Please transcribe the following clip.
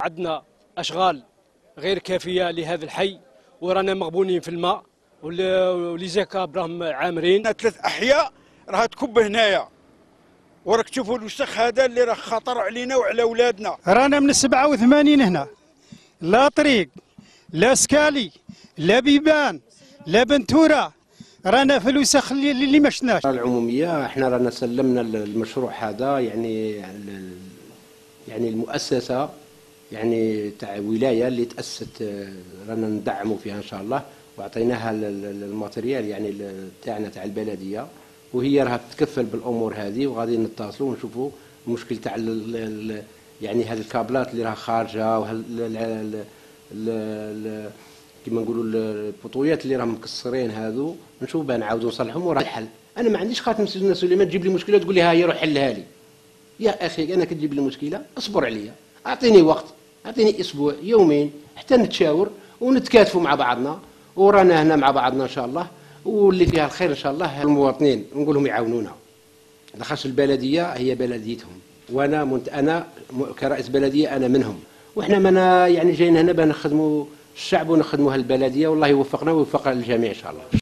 عندنا أشغال غير كافية لهذا الحي ورانا مغبونين في الماء وليزاكاب راهم عامرين. ثلاث أحياء راها تكب هنايا. وراك تشوفوا الوسخ هذا اللي راه خطر علينا وعلى اولادنا رانا من السبعة وثمانين هنا. لا طريق لا سكالي لا بيبان لا بنتورة. رانا في الوسخ اللي, ما شفناش. العمومية إحنا رانا سلمنا المشروع هذا يعني يعني المؤسسة يعني تاع ولاية اللي تأسست رانا ندعموا فيها إن شاء الله وأعطيناها ال matériel يعني تاعنا تاع البلدية وهي راها تتكفل بالأمور هذه وغادي نتصلوا ونشوفوا المشكل تاع يعني هذه الكابلات اللي راها خارجة وهال كما نقولوا البطويات اللي راهم مكسرين هذو نشوف بقى نعاودوا نصلحهم وراه الحل أنا ما عنديش خاتم سيدنا سليمان تجيب لي مشكلة تقول لي ها هي روح حلها لي. يا أخي أنا كتجيب لي مشكلة اصبر عليا. أعطيني وقت أعطيني أسبوع يومين حتى نتشاور ونتكاتفوا مع بعضنا. ورانا هنا مع بعضنا إن شاء الله. واللي فيها الخير إن شاء الله المواطنين نقول لهم يعاونونا. لاخاطش البلدية هي بلديتهم. وأنا منت أنا كرئيس بلدية أنا منهم. وإحنا ما يعني جايين هنا بنخدموا الشعب ونخدموا هالبلديه والله يوفقنا ويوفق الجميع إن شاء الله.